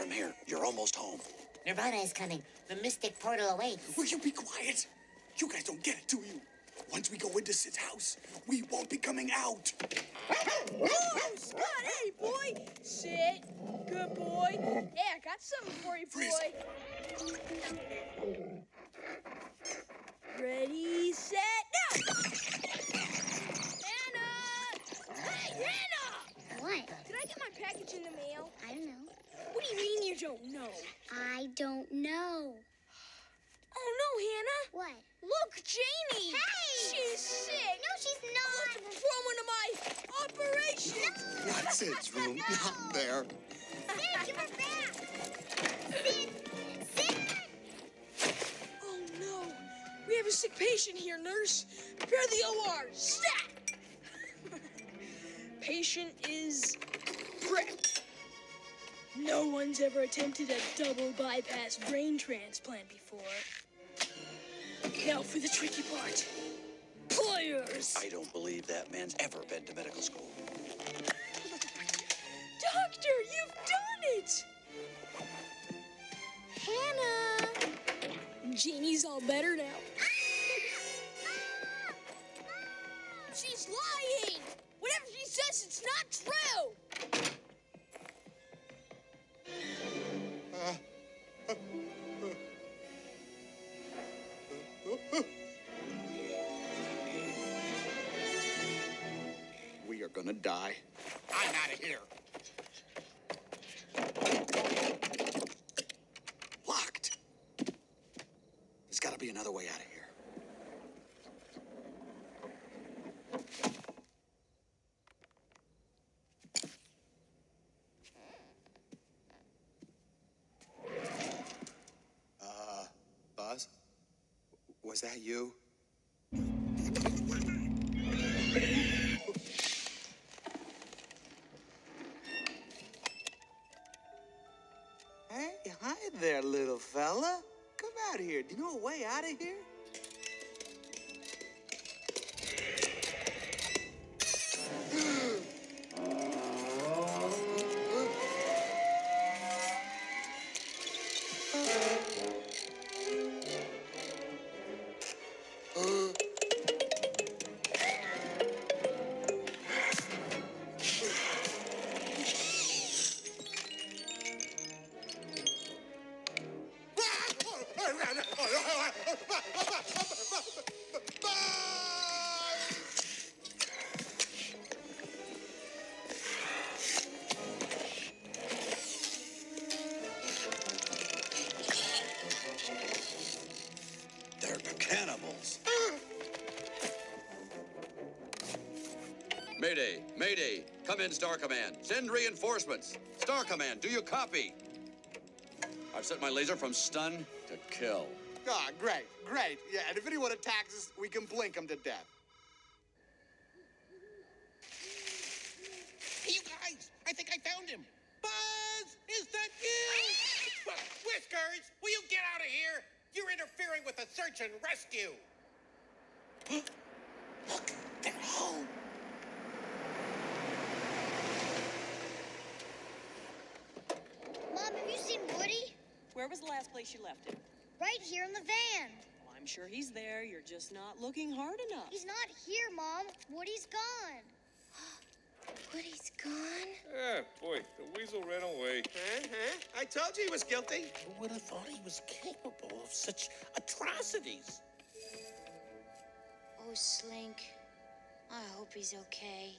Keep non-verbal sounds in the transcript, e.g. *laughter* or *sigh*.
We're almost home. Nirvana is coming. The mystic portal awaits. Will you be quiet? You guys don't get it, do you? Once we go into Sid's house, we won't be coming out. Oh, Scud, hey, boy. Sit. Good boy. Hey, I got something for you, Freeze. boy. Ready, set, now! Hannah! Hey, Hannah! What? Did I get my package in the mail? I don't know. What do you mean you don't know? I don't know. Oh, no, Hannah. What? Look, Janie. Hey! She's sick. No, she's To not. perform one of my operations. Not Sid's room, not there. Sid, give her back. Sid! Sid! Oh, no. We have a sick patient here, nurse. Prepare the OR. Stat! *laughs* patient is prepped. No one's ever attempted a double bypass brain transplant before. Now for the tricky part. Pliers! I don't believe that man's ever been to medical school. *laughs* Doctor, you've done it! Hannah! Janie's all better now. *laughs* She's lying! Whatever she says, it's not true! We are gonna die. I'm out of here. Locked. There's gotta be another way out of here. Uh, Buzz? Was that you? Hey, hi there, little fella. Come out here. Do you know a way out of here? They're cannibals. Mayday, Mayday. Come in, Star Command. Send reinforcements. Star Command, do you copy? I've set my laser from stun to kill. Ah, great, great. Yeah, and if anyone attacks us, we can blink them to death. Hey, you guys! I think I found him! Buzz! Is that you? Whiskers! Will you get out of here? You're interfering with a search and rescue! Look, they're home! Mom, have you seen Woody? Where was the last place you left him? Right here in the van. Well, I'm sure he's there. You're just not looking hard enough. He's not here, Mom. Woody's gone. Woody's gone? Yeah, boy, the weasel ran away. Uh-huh. I told you he was guilty. Who would have thought he was capable of such atrocities? Oh, Slink. I hope he's okay.